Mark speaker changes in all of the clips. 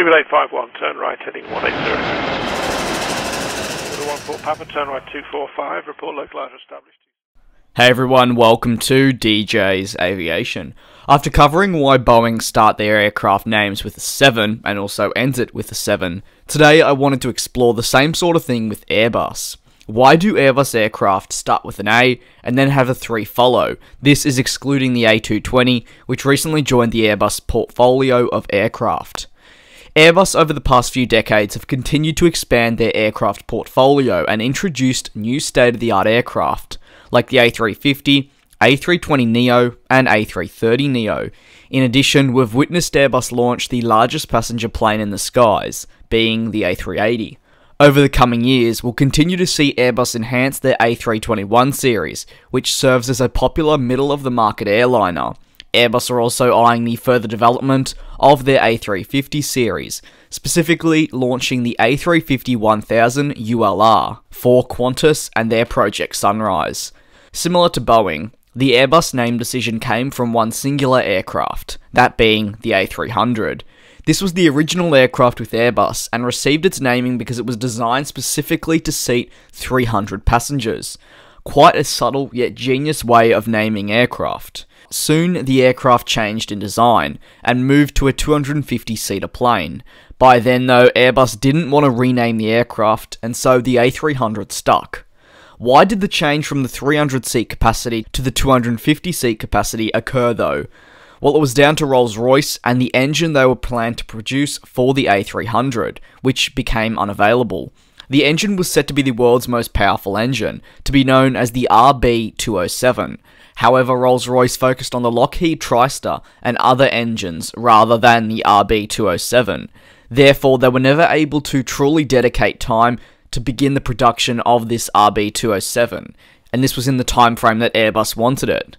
Speaker 1: Speedbird 851, turn right heading 180. Order 14 Papa, turn right 245, report localizer established.
Speaker 2: Hey everyone, welcome to DJ's Aviation. After covering why Boeing start their aircraft names with a 7 and also ends it with a 7, today I wanted to explore the same sort of thing with Airbus. Why do Airbus aircraft start with an A and then have a 3 follow? This is excluding the A220, which recently joined the Airbus portfolio of aircraft. Airbus over the past few decades have continued to expand their aircraft portfolio and introduced new state of the art aircraft, like the A350, A320neo, and A330neo. In addition, we've witnessed Airbus launch the largest passenger plane in the skies, being the A380. Over the coming years, we'll continue to see Airbus enhance their A321 series, which serves as a popular middle of the market airliner. Airbus are also eyeing the further development of their A350 series, specifically launching the A350 1000 ULR for Qantas and their Project Sunrise. Similar to Boeing, the Airbus name decision came from one singular aircraft, that being the A300. This was the original aircraft with Airbus and received its naming because it was designed specifically to seat 300 passengers. Quite a subtle yet genius way of naming aircraft. Soon, the aircraft changed in design and moved to a 250 seater plane. By then, though, Airbus didn't want to rename the aircraft, and so the A300 stuck. Why did the change from the 300 seat capacity to the 250 seat capacity occur, though? Well, it was down to Rolls Royce and the engine they were planned to produce for the A300, which became unavailable. The engine was set to be the world's most powerful engine, to be known as the RB207. However, Rolls Royce focused on the Lockheed TriStar and other engines rather than the RB207. Therefore, they were never able to truly dedicate time to begin the production of this RB207, and this was in the time frame that Airbus wanted it.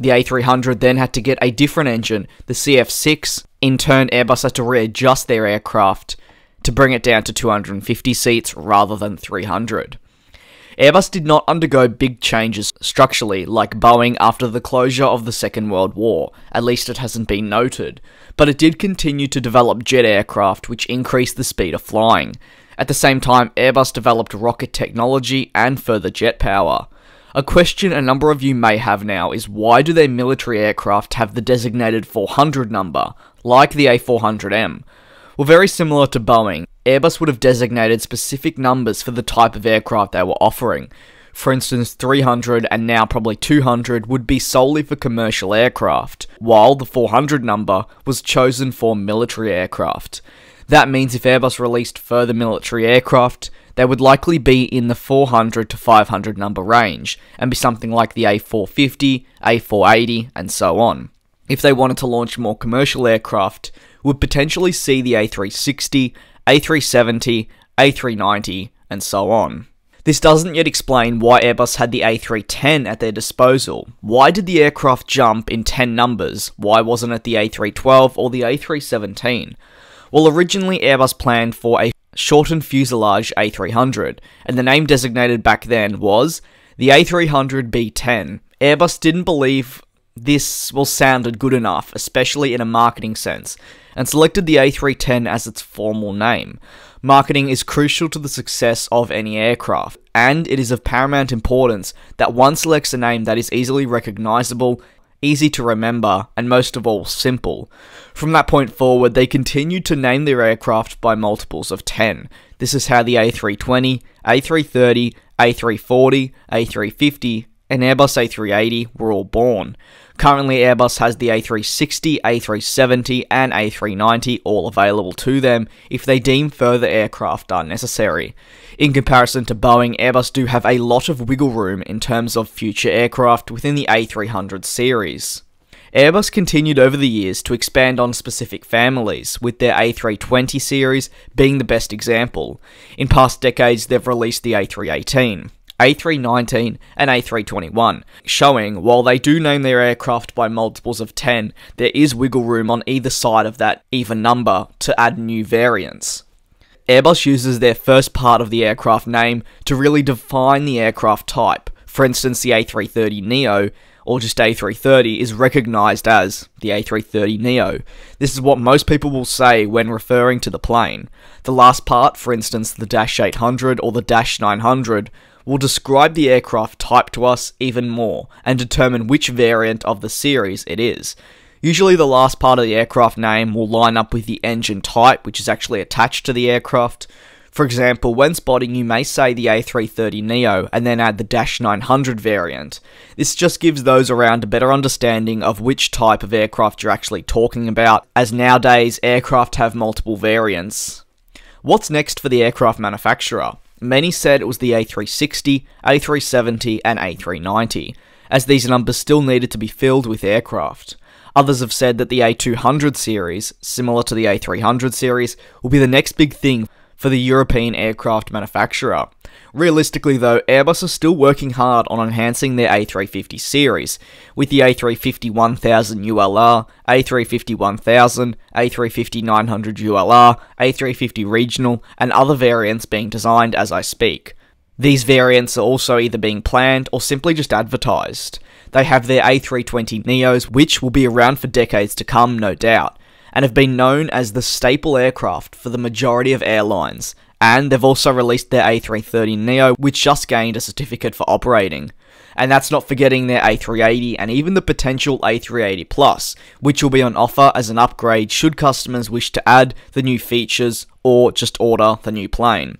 Speaker 2: The A300 then had to get a different engine, the CF6. In turn, Airbus had to readjust their aircraft to bring it down to 250 seats rather than 300. Airbus did not undergo big changes structurally like Boeing after the closure of the Second World War, at least it hasn't been noted, but it did continue to develop jet aircraft which increased the speed of flying. At the same time, Airbus developed rocket technology and further jet power. A question a number of you may have now is why do their military aircraft have the designated 400 number, like the A400M? Well, very similar to Boeing, Airbus would have designated specific numbers for the type of aircraft they were offering. For instance, 300 and now probably 200 would be solely for commercial aircraft, while the 400 number was chosen for military aircraft. That means if Airbus released further military aircraft, they would likely be in the 400 to 500 number range, and be something like the A450, A480, and so on. If they wanted to launch more commercial aircraft, would potentially see the A360, a370, A390, and so on. This doesn't yet explain why Airbus had the A310 at their disposal. Why did the aircraft jump in 10 numbers? Why wasn't it the A312 or the A317? Well, originally Airbus planned for a shortened fuselage A300, and the name designated back then was the A300 B10. Airbus didn't believe this well sounded good enough, especially in a marketing sense, and selected the A310 as its formal name. Marketing is crucial to the success of any aircraft, and it is of paramount importance that one selects a name that is easily recognizable, easy to remember, and most of all, simple. From that point forward, they continued to name their aircraft by multiples of 10. This is how the A320, A330, A340, A350, and Airbus A380 were all born. Currently, Airbus has the A360, A370, and A390 all available to them if they deem further aircraft are necessary. In comparison to Boeing, Airbus do have a lot of wiggle room in terms of future aircraft within the A300 series. Airbus continued over the years to expand on specific families, with their A320 series being the best example. In past decades, they've released the A318. A319, and A321, showing while they do name their aircraft by multiples of 10, there is wiggle room on either side of that even number to add new variants. Airbus uses their first part of the aircraft name to really define the aircraft type. For instance, the A330neo or just A330, is recognised as the A330 Neo. This is what most people will say when referring to the plane. The last part, for instance, the Dash 800 or the Dash 900, will describe the aircraft type to us even more and determine which variant of the series it is. Usually, the last part of the aircraft name will line up with the engine type, which is actually attached to the aircraft. For example, when spotting, you may say the A330 Neo and then add the Dash 900 variant. This just gives those around a better understanding of which type of aircraft you're actually talking about, as nowadays aircraft have multiple variants. What's next for the aircraft manufacturer? Many said it was the A360, A370, and A390, as these numbers still needed to be filled with aircraft. Others have said that the A200 series, similar to the A300 series, will be the next big thing for the European aircraft manufacturer. Realistically, though, Airbus are still working hard on enhancing their A350 series, with the A350 1000 ULR, A350 1000, A350 900 ULR, A350 Regional, and other variants being designed as I speak. These variants are also either being planned or simply just advertised. They have their A320 Neos, which will be around for decades to come, no doubt, and have been known as the staple aircraft for the majority of airlines. And they've also released their A330 Neo, which just gained a certificate for operating. And that's not forgetting their A380 and even the potential A380 Plus, which will be on offer as an upgrade should customers wish to add the new features or just order the new plane.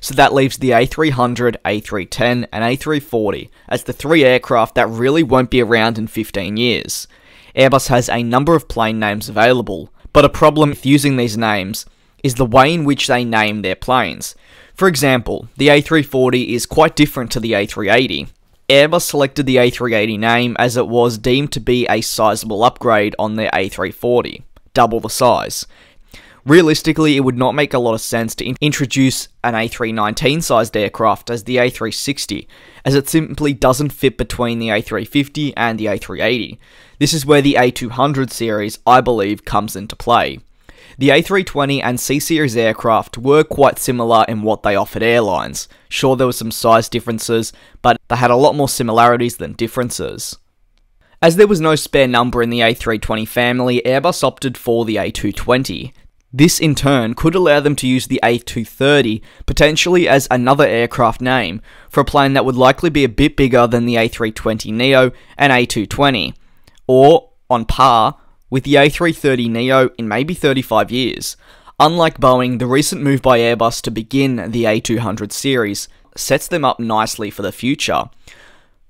Speaker 2: So that leaves the A300, A310, and A340 as the three aircraft that really won't be around in 15 years. Airbus has a number of plane names available, but a problem with using these names is the way in which they name their planes. For example, the A340 is quite different to the A380. Airbus selected the A380 name as it was deemed to be a sizable upgrade on their A340, double the size. Realistically, it would not make a lot of sense to in- introduce an A319 sized aircraft as the A360, as it simply doesn't fit between the A350 and the A380. This is where the A200 series, I believe, comes into play. The A320 and C Series aircraft were quite similar in what they offered airlines. Sure, there were some size differences, but they had a lot more similarities than differences. As there was no spare number in the A320 family, Airbus opted for the A220. This in turn could allow them to use the A230 potentially as another aircraft name for a plane that would likely be a bit bigger than the A320 Neo and A220, or on par with the A330 Neo in maybe 35 years. Unlike Boeing, the recent move by Airbus to begin the A200 series sets them up nicely for the future.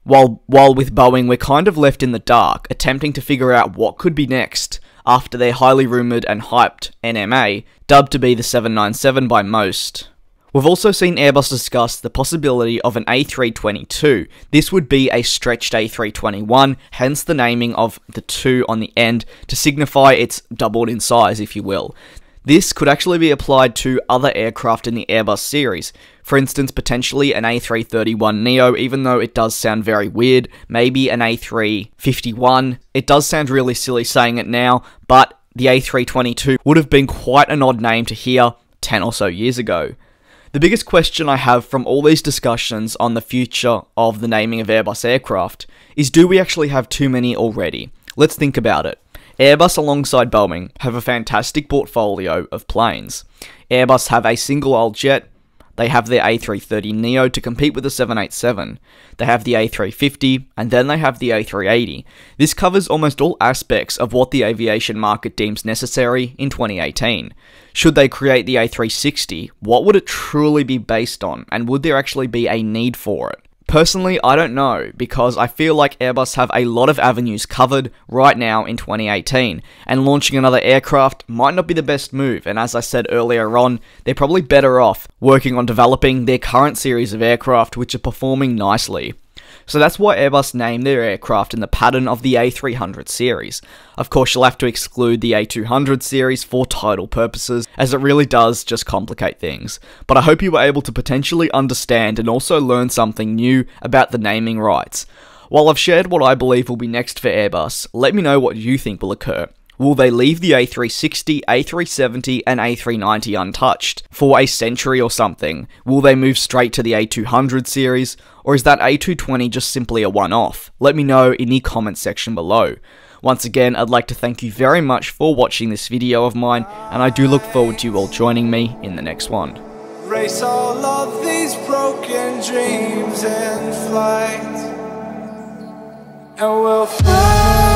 Speaker 2: While, while with Boeing, we're kind of left in the dark, attempting to figure out what could be next after their highly rumoured and hyped NMA, dubbed to be the 797 by most. We've also seen Airbus discuss the possibility of an A322. This would be a stretched A321, hence the naming of the 2 on the end to signify it's doubled in size, if you will. This could actually be applied to other aircraft in the Airbus series. For instance, potentially an A331 Neo, even though it does sound very weird. Maybe an A351. It does sound really silly saying it now, but the A322 would have been quite an odd name to hear 10 or so years ago. The biggest question I have from all these discussions on the future of the naming of Airbus aircraft is do we actually have too many already? Let's think about it. Airbus, alongside Boeing, have a fantastic portfolio of planes. Airbus have a single old jet, they have their A330 Neo to compete with the 787. They have the A350, and then they have the A380. This covers almost all aspects of what the aviation market deems necessary in 2018. Should they create the A360, what would it truly be based on, and would there actually be a need for it? Personally, I don't know, because I feel like Airbus have a lot of avenues covered right now in 2018, and launching another aircraft might not be the best move, and as I said earlier on, they're probably better off working on developing their current series of aircraft which are performing nicely. So that's why Airbus named their aircraft in the pattern of the A300 series. Of course, you'll have to exclude the A200 series for title purposes, as it really does just complicate things. But I hope you were able to potentially understand and also learn something new about the naming rights. While I've shared what I believe will be next for Airbus, let me know what you think will occur. Will they leave the A360, A370, and A390 untouched for a century or something? Will they move straight to the A200 series? Or is that A220 just simply a one off? Let me know in the comment section below. Once again, I'd like to thank you very much for watching this video of mine, and I do look forward to you all joining me in the next one.
Speaker 3: Race all of these broken dreams in flight And we'll fly